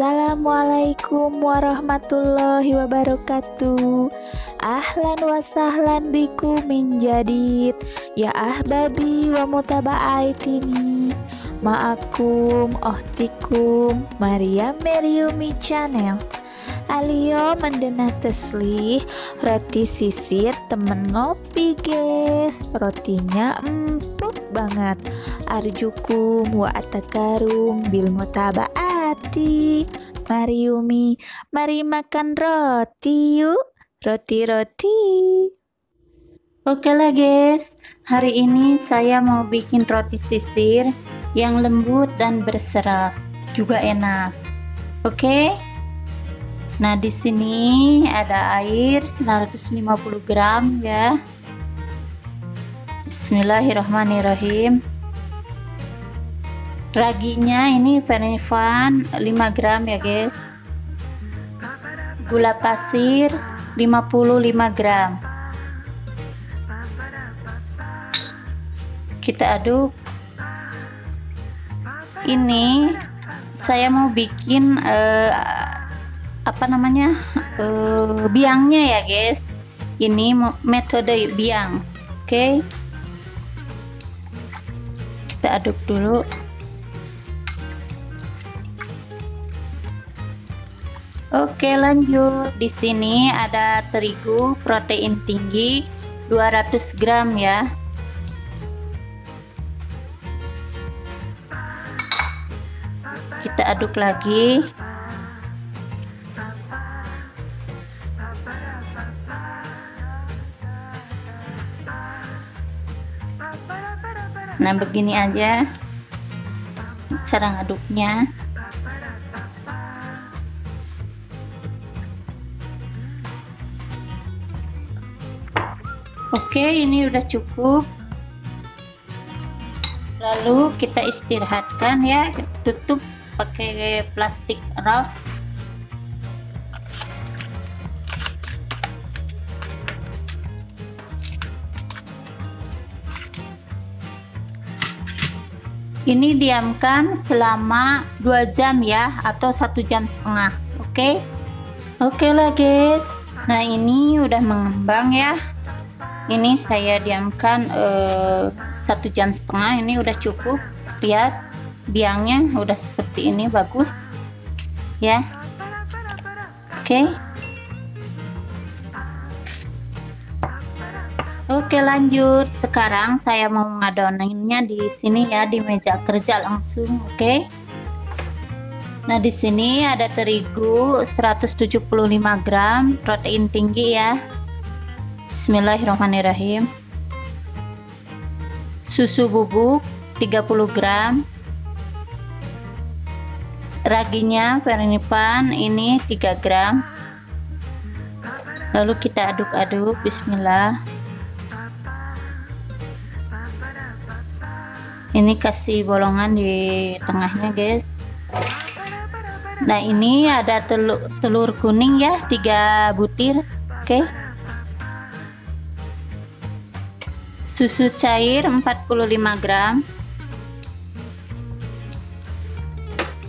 Assalamualaikum warahmatullahi wabarakatuh. Ahlan wa sahlan biku min jadid. Ya ahbabi wa mutaba'aitini. Ma'akum ohtikum. Maria Meriumi Channel. Alio mendena teslih. Roti sisir temen ngopi guys. Rotinya empuk banget. Arjukum wa atakarum bil mutaba'at hati Mari Umi, mari makan roti yuk Roti-roti Oke lah guys, hari ini saya mau bikin roti sisir yang lembut dan berserat, juga enak. Oke. Nah, di sini ada air 150 gram ya. Bismillahirrahmanirrahim raginya ini Vernifan 5 gram ya guys. Gula pasir 55 gram. Kita aduk. Ini saya mau bikin uh, apa namanya uh, biangnya ya guys. Ini metode biang oke? Okay. kita aduk dulu Oke, lanjut. Di sini ada terigu protein tinggi 200 gram ya. Kita aduk lagi. Nah, begini aja cara ngaduknya. Oke, ini udah cukup. Lalu kita istirahatkan ya, tutup pakai plastik wrap. Ini diamkan selama 2 jam ya atau satu jam setengah. Oke. Oke lah guys. Nah, ini udah mengembang ya ini saya diamkan uh, satu jam setengah. Ini udah cukup. Lihat biangnya udah seperti ini bagus. Ya. Oke. Okay. Oke lanjut. Sekarang saya mau ngadonannya di sini ya di meja kerja langsung. Oke. Okay? Nah di sini ada terigu 175 gram protein tinggi ya Bismillahirrahmanirrahim. Susu bubuk 30 gram. Raginya vernipan ini 3 gram. Lalu kita aduk-aduk bismillah. Ini kasih bolongan di tengahnya guys. Nah ini ada telur, telur kuning ya 3 butir. Oke. okay. Susu cair 45 gram.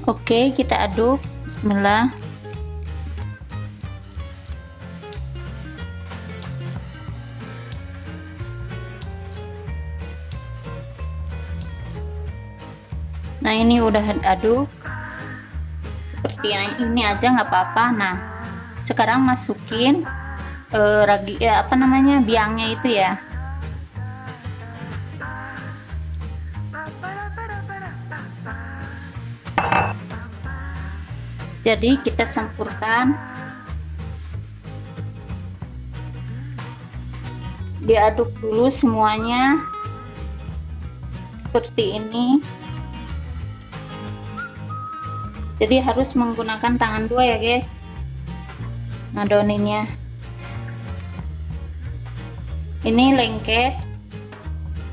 Oke kita aduk. Bismillah. Nah ini udah aduk. Seperti ini aja nggak apa-apa. Nah sekarang masukin uh, ragi ya apa namanya biangnya itu ya jadi kita campurkan. Diaduk dulu semuanya. Seperti ini. Jadi harus menggunakan tangan dua ya guys. Ngadoninnya ini lengket.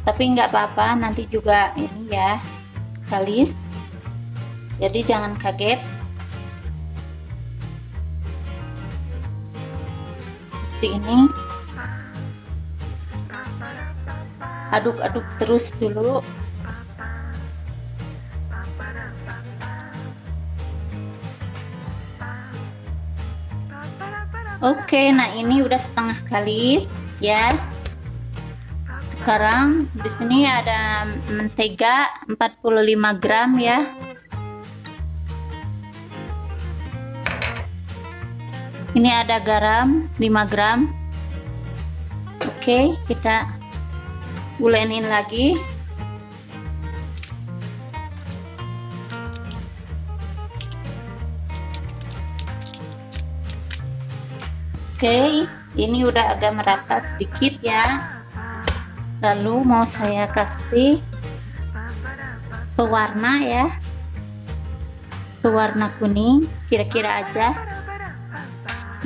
Tapi nggak apa-apa nanti juga ini ya kalis jadi jangan kaget seperti ini aduk-aduk terus dulu Oke, nah ini udah setengah kalis ya. Sekarang di sini ada mentega 45 gram ya. Ini ada garam 5 gram. Oke, kita ulenin lagi. Oke, ini udah agak merata sedikit ya. Lalu mau saya kasih pewarna ya. Pewarna kuning, kira-kira aja.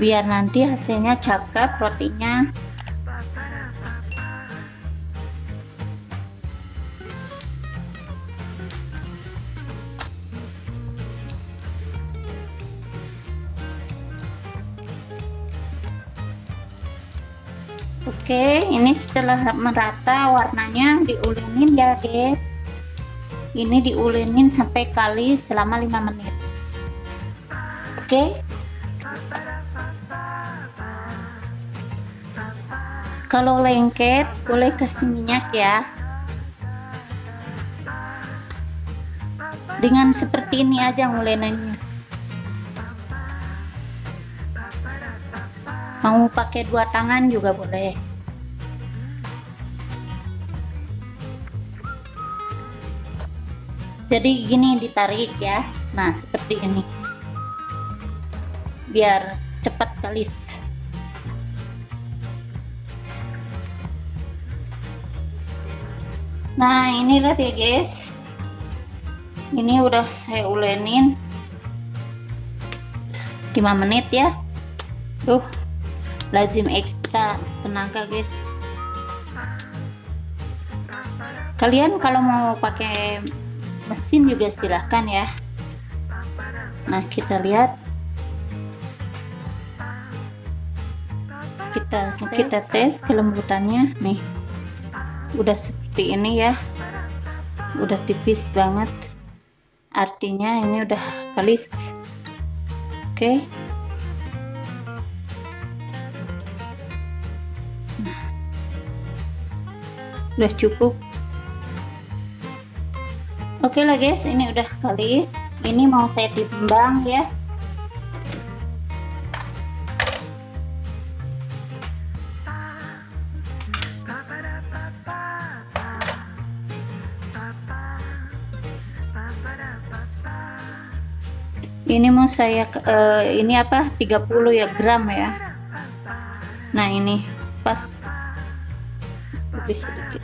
Biar nanti hasilnya cakep rotinya. Oke, ini setelah merata warnanya diulinin ya, guys. Ini diulinin sampai kali selama 5 menit. Oke. Kalau lengket, boleh kasih minyak ya. Dengan seperti ini aja nguleninnya. mau pakai dua tangan juga boleh jadi gini ditarik ya nah seperti ini biar cepat kalis nah inilah ya guys. Ini udah saya ulenin. 5 menit ya. Tuh lazim ekstra tenaga guys. Kalian kalau mau pakai mesin juga silahkan ya. Nah kita lihat. Kita kita tes kelembutannya. Nih udah seperti ini ya. Udah tipis banget. Artinya ini udah kalis oke. Okay. udah cukup. Oke lah guys ini udah kalis ini mau saya timbang ya ini mau saya uh, ini apa? 30 ya gram ya. Nah ini. Pas. Lebih sedikit.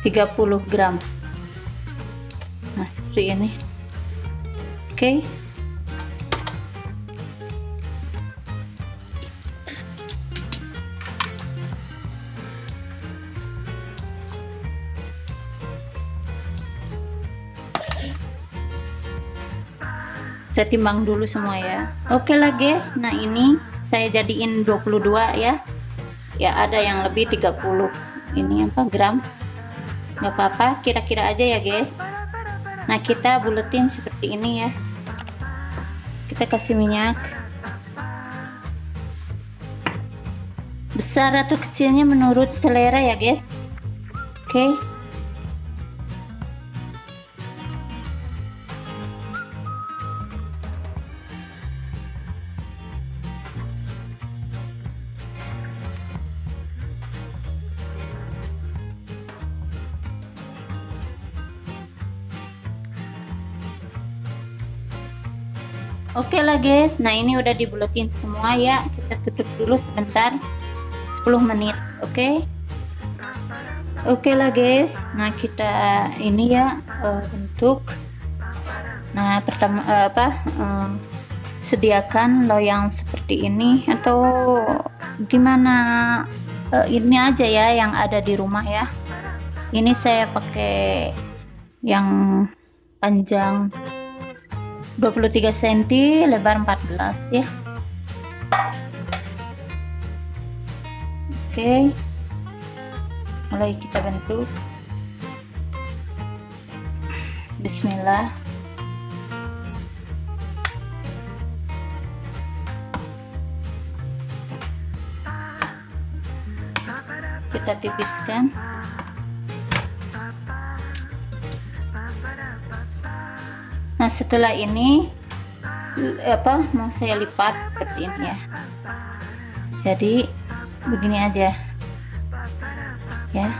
30 gram. Nah seperti ini. Oke. okay. Saya timbang dulu semua ya. Oke okay lah guys. Nah ini saya jadiin 22 ya. Ya ada yang lebih 30 ini apa gram? Nggak apa-apa. Kira-kira aja ya guys. Nah kita buletin seperti ini ya. Kita kasih minyak. Besar atau kecilnya menurut selera ya guys. Oke. okay. Guys, nah ini udah dibuletin semua ya. Kita tutup dulu sebentar, 10 menit, oke? Oke lah guys, nah kita ini ya uh, bentuk. Nah pertama uh, apa? Uh, sediakan loyang seperti ini atau gimana? Uh, ini aja ya yang ada di rumah ya. Ini saya pakai yang panjang 23 cm lebar 14 ya. Oke. Mulai kita bentuk. Bismillah. Kita tipiskan. Nah setelah ini apa mau saya lipat seperti ini ya. Jadi begini aja. Ya.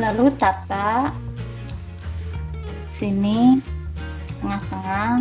Lalu tata sini tengah-tengah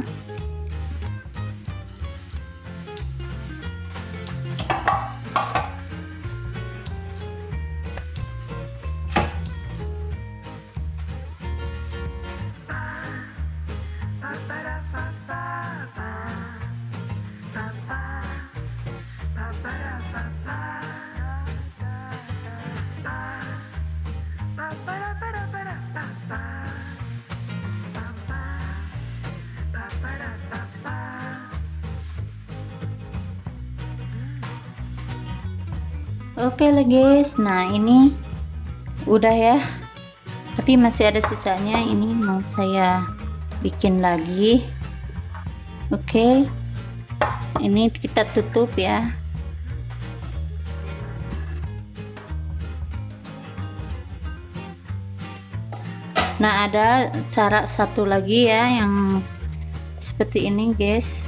Oke lah guys, nah ini udah ya. Tapi masih ada sisanya, ini mau saya bikin lagi. Oke, ini kita tutup ya. Nah ada cara satu lagi ya yang seperti ini guys.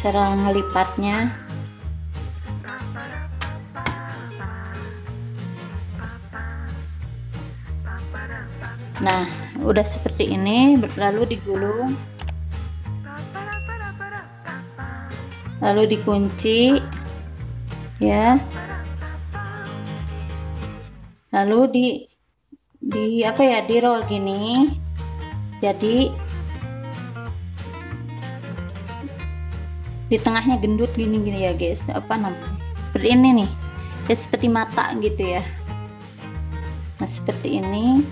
Cara ngelipatnya. Nah udah seperti ini lalu digulung. Lalu dikunci ya. Lalu di di apa ya di roll gini. Jadi di tengahnya gendut gini gini ya guys. Apa namanya? Seperti ini nih. Ya seperti mata gitu ya. Nah seperti ini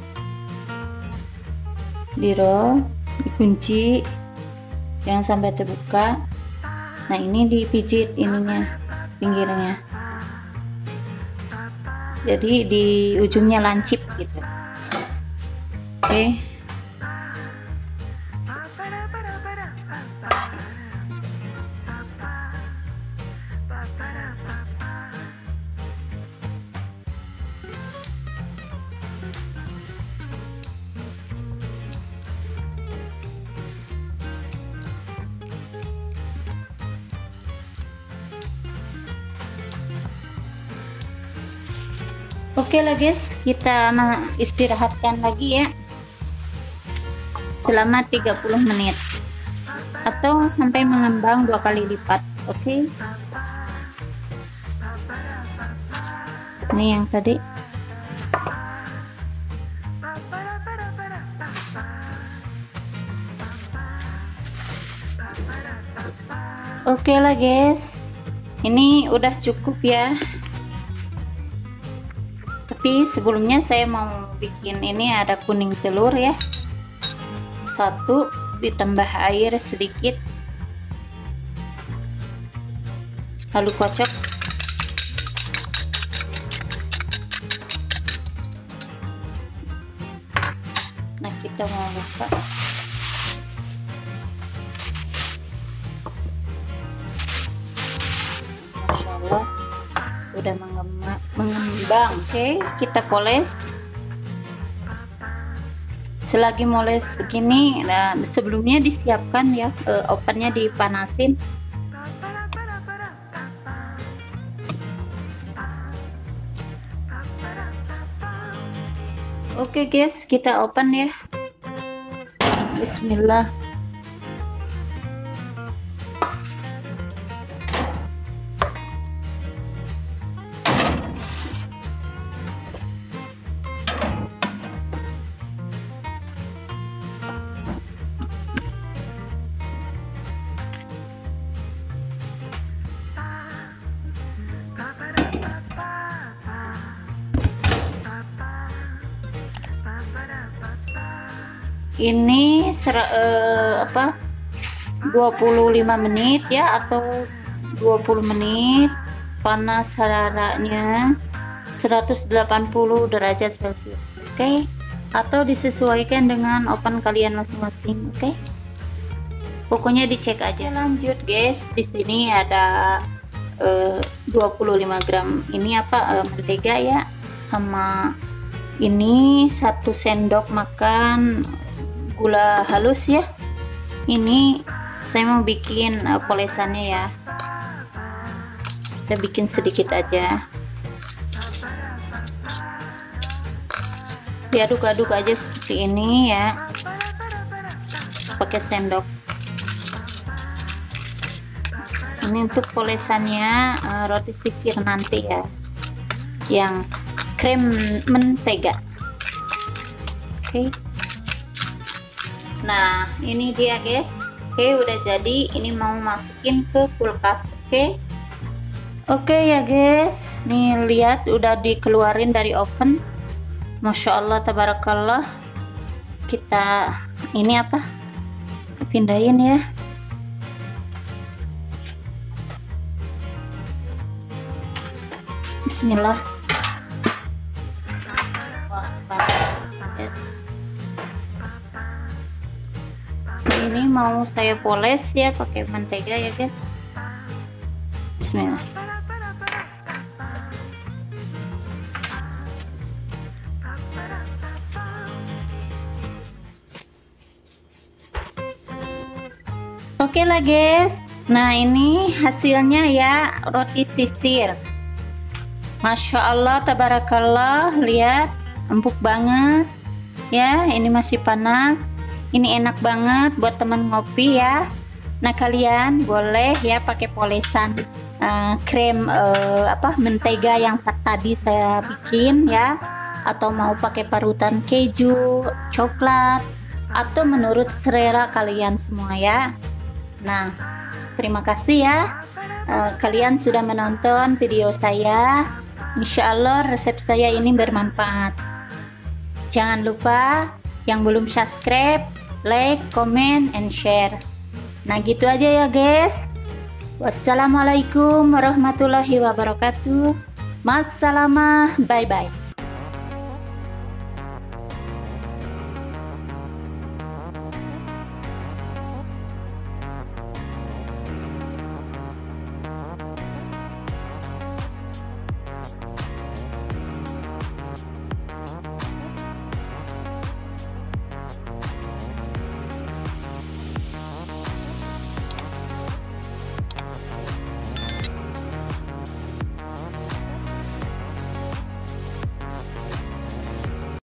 di roll dikunci jangan sampai terbuka. Nah ini dipijit ininya pinggirnya. Jadi di ujungnya lancip gitu. Oke. okay. Oke lah guys, kita istirahatkan lagi ya selama 30 menit atau sampai mengembang dua kali lipat. Oke. Ini yang tadi. Oke lah guys. Ini udah cukup ya tapi sebelumnya saya mau bikin ini ada kuning telur ya. Satu ditambah air sedikit. Lalu kocok. Nah kita mau buka mengembang oke okay, kita poles. Selagi moles begini nah sebelumnya disiapkan ya uh, opennya dipanasin. Oke okay guys kita open ya. Bismillah ini ser, uh, apa 25 menit ya atau 20 menit panas hararatnya 180 derajat celcius oke okay? atau disesuaikan dengan oven kalian masing-masing oke okay? pokoknya dicek aja lanjut guys di sini ada eh, 25 gram ini apa eh, mentega ya sama ini satu sendok makan gula halus ya. Ini saya mau bikin uh, polesannya ya. Saya bikin sedikit aja. Diaduk-aduk aja seperti ini ya. Pakai sendok. Ini untuk polesannya uh, roti sisir nanti ya. Yang krem mentega. Oke. okay. Nah ini dia guys. Oke udah jadi. Ini mau masukin ke kulkas oke? Oke ya guys. Nih lihat udah dikeluarin dari oven. Masya Allah tabarakallah. Kita ini apa? Pindahin ya. Bismillah ini mau saya poles ya pakai mentega ya guys. Bismillah. Oke lah guys. Nah ini hasilnya ya roti sisir. Masya Allah tabarakallah. Lihat empuk banget. Ya ini masih panas ini enak banget buat teman ngopi ya nah kalian boleh ya pakai polesan uh, krem uh, apa mentega yang tadi saya bikin ya atau mau pakai parutan keju coklat atau menurut selera kalian semua ya Nah, terima kasih ya. Uh, kalian sudah menonton video saya. Insya Allah resep saya ini bermanfaat. Jangan lupa yang belum subscribe, like, comment, and share. Nah gitu aja ya guys. Wassalamualaikum warahmatullahi wabarakatuh. Massalamah, bye-bye.